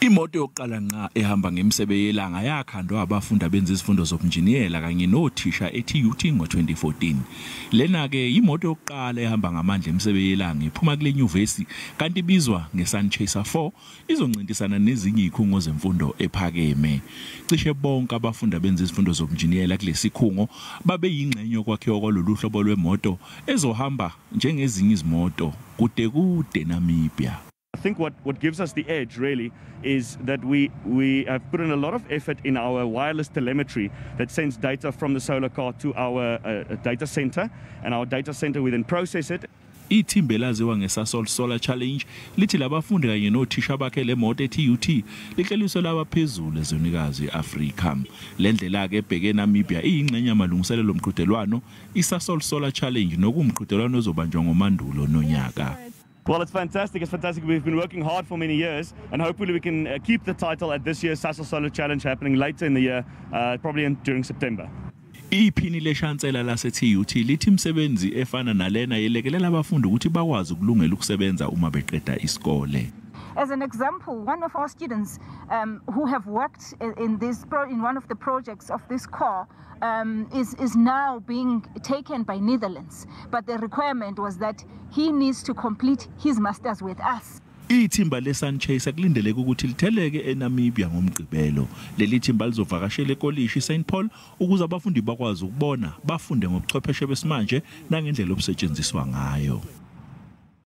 Imoto yokuqala nqa ehamba ngemsebe yelanga yakhandwa abafundi abenza izifundo zobunjiniyela kanye nothisha eTUT ngo2014. Lena ke imoto yokuqala ehamba ngamandla emsebe yelanga iphuma kule nyuvesi kanti ibizwa ngeSunchaser 4 izoncintisana nezinye izikhungo zemfundo ephakeme. Cishe bonke abafundi abenza izifundo zobunjiniyela kulesi khungo babe yingxenye yokwakhiwa kwalolu hlobo lwemoto ezohamba njengezinye izimoto kude kude Namibia. I think what, what gives us the edge really is that we, we have put in a lot of effort in our wireless telemetry that sends data from the solar car to our uh, data center, and our data center will then process it. ithimbe laziwa ngesasol solar challenge lithi labafundi kanye nothisha bakhe lemoto eTUT likleliswe labaphezulu ezonikazi eAfrika lendlela ke ebheke eNamibia iyingxenye yamalungiselelo omqhudelwano isasol solar challenge nokumqhudelwano ozobanjwa ngomandulo nonyaka Well, it's fantastic. It's fantastic. We've been working hard for many years, and hopefully we can uh, keep the title at this year's Sasol Solo Challenge happening later in the year, uh, probably in, during September. iphini leshansela lase-tut lithi imsebenzi efana nalena yelekelela abafundi ukuthi bakwazi ukulungela ukusebenza uma beqeda isikole As an example, one of our students um, who have worked in, this in one of the projects of this core um, is is now being taken by Netherlands, but the requirement was that he needs to complete his masters with us. ithimba leSunchase kulindeleke ukuthi litheleke eNamibia leli thimba lizovakashela ekolishi Paul ukuze abafundi bakwazi ukubona bafunde ngobuchwepheshe besimanje nangendlela obusetshenziswa ngayo